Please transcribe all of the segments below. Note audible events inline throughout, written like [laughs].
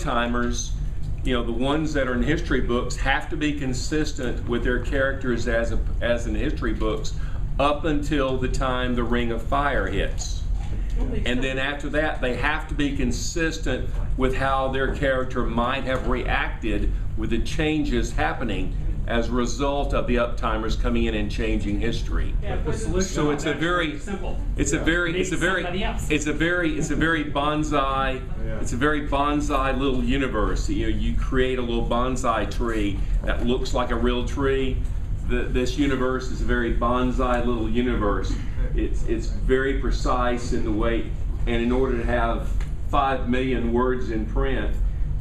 timers, you know, the ones that are in history books have to be consistent with their characters as, a, as in history books up until the time the Ring of Fire hits. And then after that, they have to be consistent with how their character might have reacted with the changes happening as a result of the uptimers coming in and changing history. Yeah, But the but- solution So it's a very, Simple. it's a very, it's a very, it's a very, it's a very bonsai, Yeah. it's a very bonsai little universe. You know, you create a little bonsai tree that looks like a real tree. The, this universe is a very bonsai little universe. It's, it's very precise in the way, and in order to have five million words in print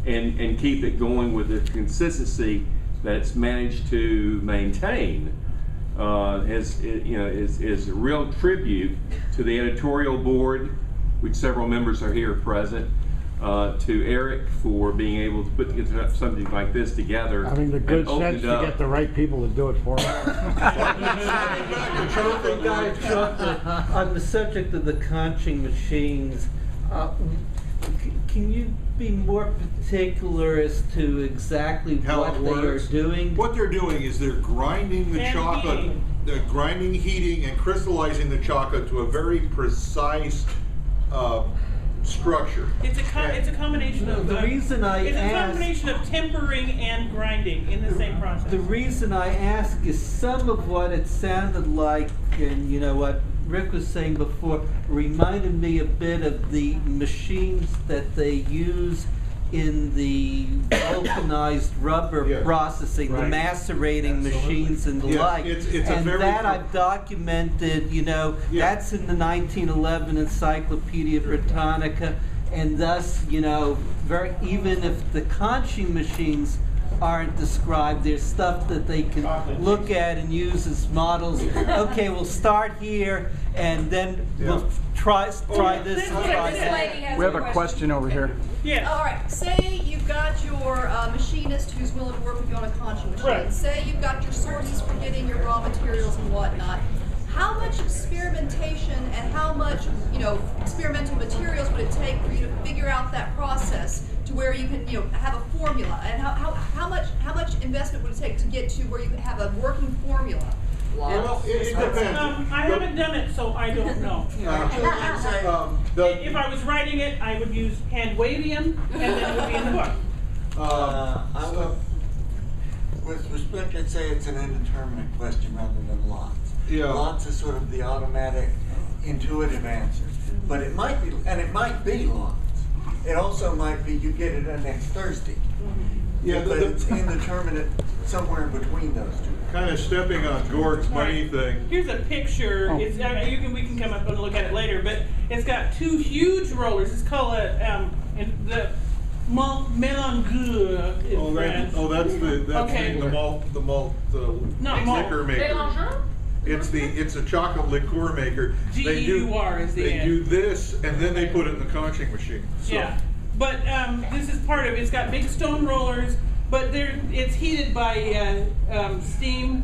and, and keep it going with the consistency that it's managed to maintain, uh, is, i- you know, is, is a real tribute to the editorial board, which several members are here present, uh, to Eric for being able to put together something like this together. Having the and good open sense it to up. get the right people to do it for us. Guys, Chuck, on the subject of the conching machines, uh, c- can you be more particular as to exactly How what they are works. doing? What they're doing is they're grinding the And chocolate, heating. they're grinding, heating, and crystallizing the chocolate to a very precise uh, structure. It's a co- it's a combination of. The uh, reason I It's a asked- combination of tempering and grinding in the same process. The reason I ask is some of what it sounded like, and you know what Rick was saying before, reminded me a bit of the machines that they use in the vulcanized rubber Yes. processing, the Right. macerating machines and the Yes, like. it's- it's and that I've documented, you know, Yeah. that's in the 1911 Encyclopedia Britannica, and thus, you know, very even if the conching machines aren't described, there's stuff that they can look at and use as models. [laughs] Okay, we'll start here, and then we'll try try yeah. this and This try lady that. has We have a question over here. Yeah. All right, say you've got your uh, machinist who's willing to work with you on a conching machine. Right. Say you've got your sources for getting your raw materials and whatnot. How much experimentation and how much, you know, experimental materials would it take for you to figure out that process to where you can, you know, have a formula? And how, how, how much how much investment would it take to get to where you have a working formula? Well, it, it depends. Um, I haven't done it, so I don't [laughs] know. Uh, [laughs] um, the- If I was writing it, I would use hand wavium, and then it would be in the book. uh, I would, with respect, I'd say it's an indeterminate question rather than lots. Yeah. Lots is sort of the automatic, intuitive answer, but it might be, and it might be lots. It also might be you get it on next Thursday. Yeah, But the- it's indeterminate somewhere in between those two. kind of stepping on Gorg's money thing. Here's a picture. Oh. It's, I mean, you can, we can come up and look at it later, but it's got two huge rollers. It's called a, um, in the Mont Mélange in Oh, that, France. oh, that's the, that's Okay. the malt, the malt, uh, Not malt. liquor maker. It's the, it's a chocolate liqueur maker. They do- G-E-U-R is the They end. do this, and then they put it in the conching machine. So- Yeah, but um, this is part of it. It's got big stone rollers, but they're it's heated by uh, um, steam.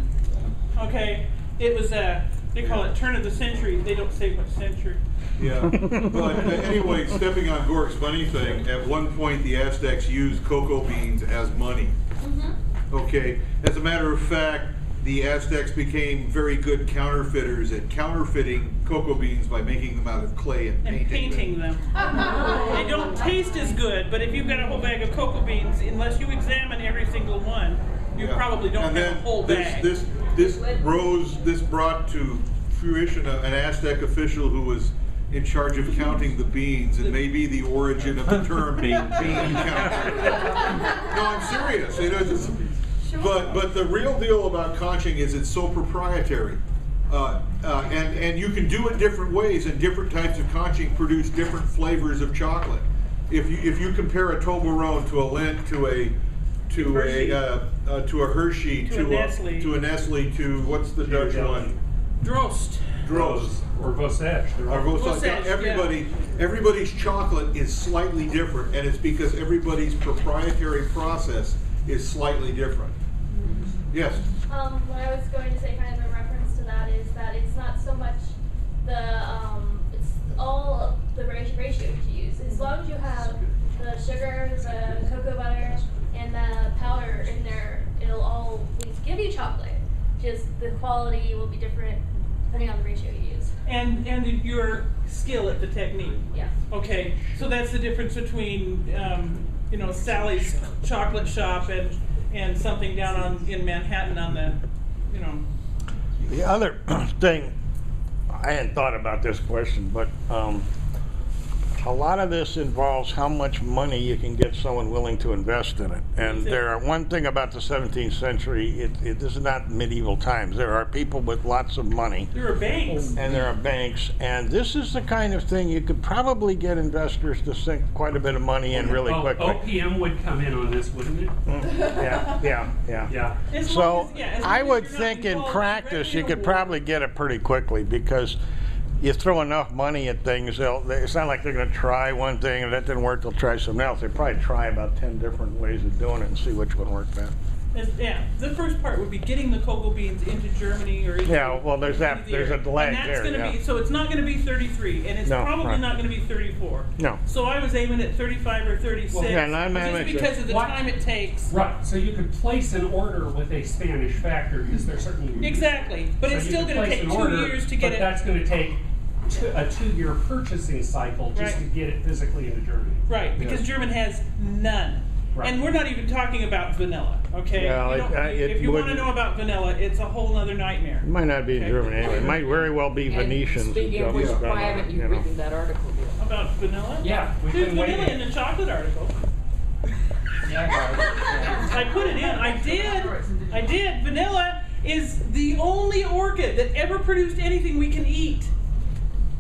Okay, it was uh, they call it turn of the century. They don't say what century. Yeah, but uh, anyway, stepping on Gorg's money thing, at one point the Aztecs used cocoa beans as money. Okay, as a matter of fact, the Aztecs became very good counterfeiters at counterfeiting cocoa beans by making them out of clay and And painting, painting them. they don't taste as good, but if you've got a whole bag of cocoa beans, unless you examine every single one, you Yeah. probably don't and have then a whole this, bag. This, this rose, this brought to fruition an Aztec official who was in charge of counting the beans and maybe the origin of the term bean, bean counter. No, I'm serious. It is, but, but the real deal about conching is it's so proprietary. Uh, uh, and, and you can do it different ways and different types of conching produce different flavors of chocolate. If you, if you compare a Toblerone to a Lindt to a, to Hershey. a, uh, uh, to a Hershey, To to a a, Nestle. to a Nestle, to, what's the Dutch one? Droste. Droste. Or Vosage. They're Or Vosage. Vosage, yeah. Everybody, everybody's chocolate is slightly different, and it's because everybody's proprietary process is slightly different. Yes. Um, what I was going to say, kind of in reference to that, is that it's not so much the um, it's all the ratio, ratio to use. As long as you have the sugar, the cocoa butter, and the powder in there, it'll always give you chocolate. Just the quality will be different depending on the ratio you use. And, and your skill at the technique. Yeah. Okay, so that's the difference between, um, you know, Sally's chocolate shop and, and something down on, in Manhattan on the, you know, The other [clears throat] thing, I hadn't thought about this question, but um, a lot of this involves how much money you can get someone willing to invest in it. And there are, one thing about the 17th century, it, it this is not medieval times. There are people with lots of money. there are banks. And there are banks, and this is the kind of thing you could probably get investors to sink quite a bit of money in oh, really Oh, quickly. OPM would come in on this, wouldn't it? Mm, yeah, yeah, yeah. [laughs] Yeah. As So as- yeah, as I as would think in practice, you could probably get it pretty quickly because you throw enough money at things, they'll, they- it's not like they're gonna try one thing and that didn't work, they'll try something else. They probably try about ten different ways of doing it and see which one works best. As- Yeah, the first part would be getting the cocoa beans into Germany or into. Yeah, well, there's that- the there's a delay And that's there, gonna yeah. be, so it's not gonna be thirty-three, and it's No, probably right. not gonna be thirty-four. No. So I was aiming at thirty-five or thirty-six, yeah, and I'm just aiming because of the What? time it takes. Right, so you could place an order with a Spanish factory, because they're certainly. Exactly, but So it's still gonna take two order, years to get But it. that's gonna take two- a two-year purchasing cycle just to get it physically into Germany. Right, because German has none. Right. And we're not even talking about vanilla, okay? Well, You it- don't- it If you wanna know about vanilla, it's a whole other nightmare. It might not be in Okay. Germany anyway, it might very well be And Venetians. Speaking of and which, why haven't you know. written that article yet? About vanilla? Yeah, we've There's been vanilla waiting. in the chocolate article. [laughs] I put it in, I did, I did. Vanilla is the only orchid that ever produced anything we can eat.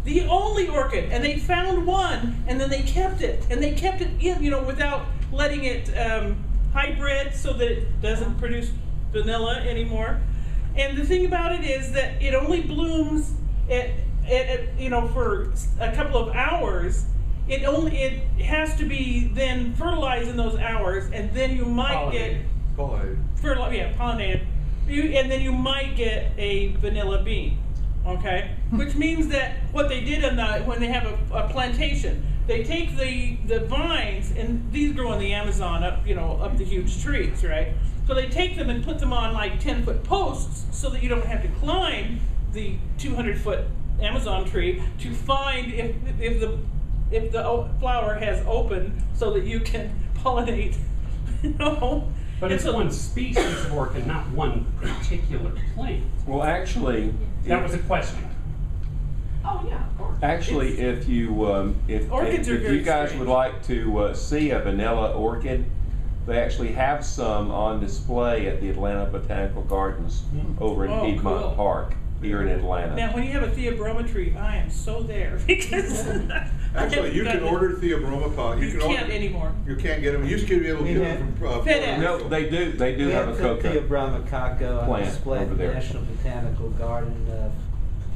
The only orchid, and they found one, and then they kept it, and they kept it in, you know, without letting it um, hybrid so that it doesn't produce vanilla anymore. And the thing about it is that it only blooms at, at, at you know for a couple of hours. It only it has to be then fertilized in those hours, and then you might get Pollinated. Pollinated. yeah, pollinated. You, and then you might get a vanilla bean, okay? Hmm. Which means that what they did in the, when they have a, a plantation, they take the, the vines, and these grow in the Amazon up, you know, up the huge trees, right? So they take them and put them on like ten foot posts so that you don't have to climb the two hundred foot Amazon tree to find if, if the, if the flower has opened so that you can [laughs] pollinate, you know? But And it's so- one species of orchid, not one particular plant. Well, actually. That was a question. Oh, yeah, of course. Actually, if you, um, if, Orchids if are if very you guys strange. would like to, uh, see a vanilla orchid, they actually have some on display at the Atlanta Botanical Gardens over in Oh, cool. Piedmont Park, here in Atlanta. Now, when you have a theobroma tree, I am so there [laughs] because. [laughs] I Actually, you can gotten it. order theobroma pot. You can can't order- anymore. You can't get them. You used to be able to get them from. uh, FedEx. No, they do, they do We have a had cocoa. Theobroma cacao on plant display at over the there. National Botanical Garden uh, a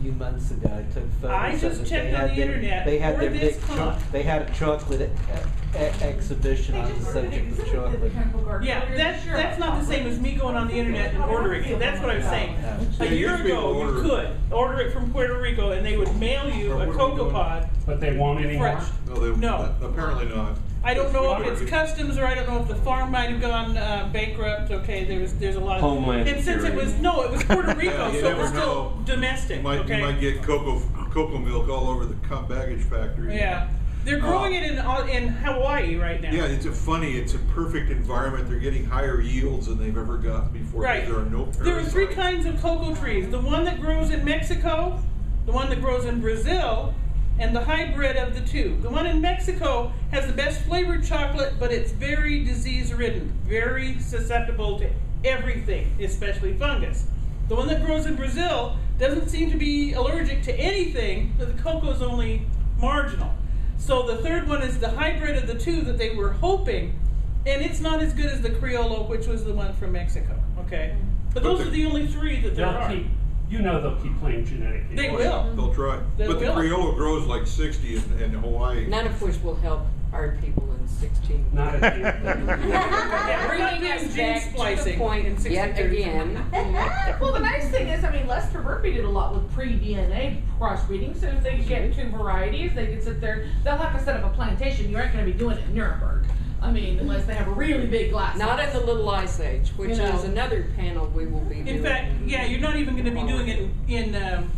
few months ago. I took photos I of just it. They checked on had the their- internet They had for their this big, cho- con. they had a chocolate e- e- exhibition on the subject of chocolate. Yeah, that's, that's not the same as me going on the internet and ordering it. That's what I'm saying. Yeah, A year used to be able ago, you could order it from Puerto Rico and they would mail you Or a what are we cocoa doing? pod But they won't anymore? fresh. No, they, No. apparently not. I don't know if it's customs or I don't know if the farm might have gone uh, bankrupt. Okay, there's there's a lot of Homeland And since it was no, it was Puerto [laughs] Rico, Yeah, you so it was never still know. domestic. You might, okay. you might get cocoa, cocoa milk all over the co- baggage factory. Yeah, they're growing Uh, it in uh, in Hawaii right now. Yeah, it's a funny, it's a perfect environment. They're getting higher yields than they've ever gotten before. 'cause Right. There are no parasites. There are three kinds of cocoa trees. The one that grows in Mexico, the one that grows in Brazil, and the hybrid of the two. The one in Mexico has the best flavored chocolate, but it's very disease ridden, very susceptible to everything, especially fungus. The one that grows in Brazil doesn't seem to be allergic to anything, but the cocoa is only marginal. So the third one is the hybrid of the two that they were hoping, and it's not as good as the Criollo, which was the one from Mexico. Okay, but But those the- are the only three that there are. keep, you know they'll keep playing genetic. They games. will. They'll try. They But the will. Criollo grows like sixty in, in Hawaii. None of which will help our people in sixteen. Not at the [laughs] Yeah, we're Bringing doing us gene back to the splicing in point 60 yet again. [laughs] well, the nice thing is, I mean, Lester Burpee did a lot with pre-DNA crossbreeding. So if they get mm-hmm. two varieties, they can sit there. They'll have to set up a plantation. You aren't going to be doing it in Nuremberg. I mean, unless they have a really big glass. Not in the Little Ice Age, which You know. is another panel we will be doing. In fact, yeah, you're not even gonna be doing it in, um,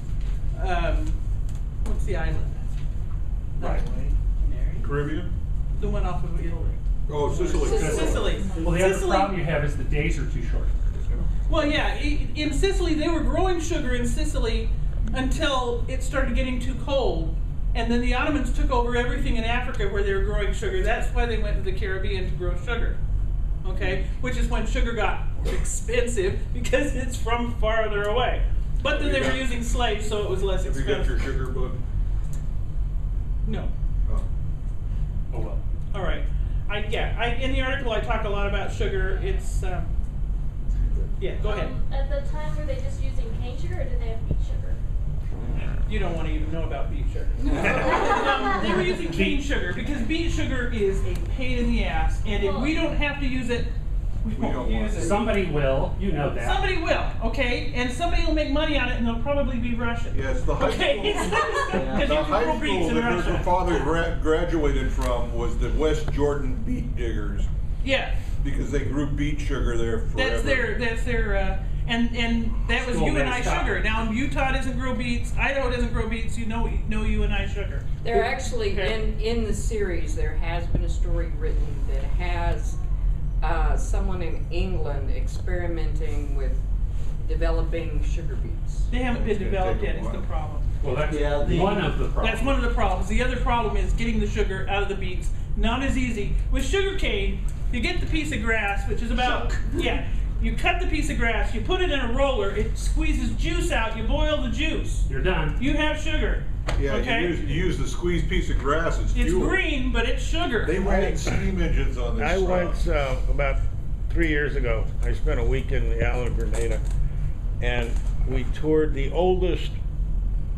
um, what's the island? Right. Caribbean? The one off of Italy. Oh, Sicily. Sicily. Well, the other Sicily- problem you have is the days are too short. Well, yeah, in Sicily, they were growing sugar in Sicily until it started getting too cold. And then the Ottomans took over everything in Africa where they were growing sugar. That's why they went to the Caribbean to grow sugar. Okay? Which is when sugar got expensive [laughs] because it's from farther away. But then they were using slaves, so it was less expensive. Have you got your sugar book? No. Oh. Oh, well. All right. I, yeah, I, in the article, I talk a lot about sugar. It's, um, yeah, go ahead. Um, at the time, were they just using cane sugar or did they have beet sugar? You don't want to even know about beet sugar. [laughs] um, they were using cane sugar because beet sugar is a pain in the ass, and if we don't have to use it, we, We won't use it. Somebody will, you know that. Somebody will, okay, and somebody will make money on it, and they'll probably be Russian. Yes, the high Okay, school. [laughs] because The you can grow high school in that her father gra- graduated from was the West Jordan Beet Diggers, Yeah, because they grew beet sugar there forever. that's their that's their uh, and and that was School you and I stop. sugar. Now Utah doesn't grow beets, Idaho doesn't grow beets. You know know you and I sugar. There actually, Okay. in, in the series, there has been a story written that has uh, someone in England experimenting with developing sugar beets. They haven't been developed yet. Is the problem. Well, that's Yeah, the- one of the problems. That's one of the problems. The other problem is getting the sugar out of the beets. Not as easy. With sugar cane, you get the piece of grass, which is about yeah. You cut the piece of grass, you put it in a roller, it squeezes juice out, you boil the juice. You're done. You have sugar. Yeah, okay? you use, you use the squeezed piece of grass as it's fuel. green, but it's sugar. They ran steam engines on this I stuff. went uh, about three years ago. I spent a week in the island of Grenada, and we toured the oldest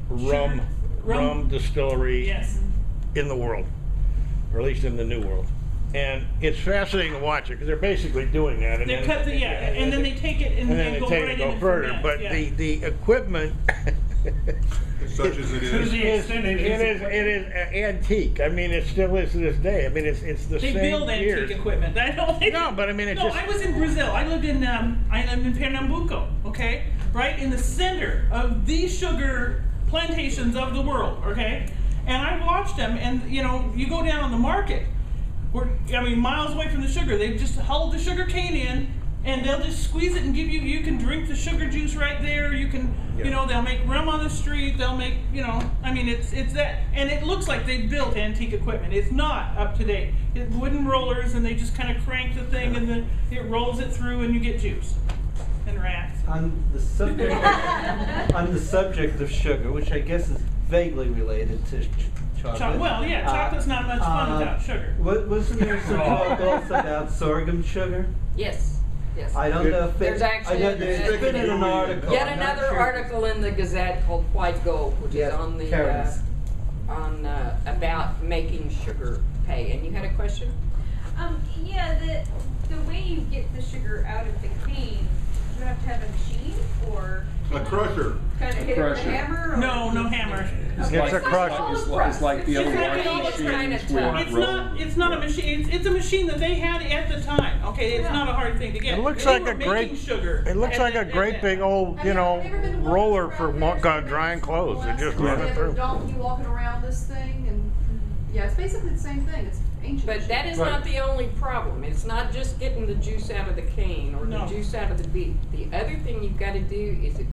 rum Rum- rum distillery yes. in the world, or at least in the New World. And it's fascinating to watch it because they're basically doing that. And They then, cut the yeah, and then they take it and, and then they go take right it in go and further. ferment, But yeah. the the equipment. Such as it To is. the It is, extent it it is is, it is antique. I mean, it still is to this day. I mean, it's it's the They same build antique years. equipment. [laughs] I don't. They, No, but I mean, it's no, just- I was in Brazil. I lived in um, I lived in Pernambuco. Okay, right in the center of the sugar plantations of the world. Okay, and I watched them. And you know, you go down on the market. We're, I mean, miles away from the sugar. They've just hauled the sugar cane in, and they'll just squeeze it and give you. You can drink the sugar juice right there. You can, you know, they'll make rum on the street. They'll make, you know, I mean, it's it's that, and it looks like they built antique equipment. It's not up to date. It's wooden rollers, and they just kind of crank the thing, and then it rolls it through, and you get juice and rats. On the subject, [laughs] on the subject of sugar, which I guess is vaguely related to ch- chocolate. Cho- well, yeah, uh, chocolate's not much fun uh, without sugar. wa- Wasn't there some [laughs] talk also about sorghum sugar? Yes, yes. I don't know if it, There's actually- I know there's It's been in an article. Yet another sure. article in the Gazette called White Gold, which is on the, uh, on, uh, about making sugar pay. And you had a question? Um, yeah, the, the way you get the sugar out of the cane, you have to have a machine or A crusher. kind of hit it with a Crusher. hammer or? No, no hammer. It's Okay. like, It's a crusher. like, it's like, it's like the It's old washing an it's kinda machines tough. with It's roll- not. It's not a machine. It's, it's a machine that they had at the time. Okay, it's not a hard thing to get. It looks They like were a great- sugar. It looks at like the- a at great big time. old, you you know, ever been to one of roller for around uh, drying clothes. It just Yeah. run They it have a through. donkey walking around this thing and, yeah, it's basically the same thing. It's ancient. But that is Right. not the only problem. It's not just getting the juice out of the cane or No. the juice out of the beet. The other thing you've got to do is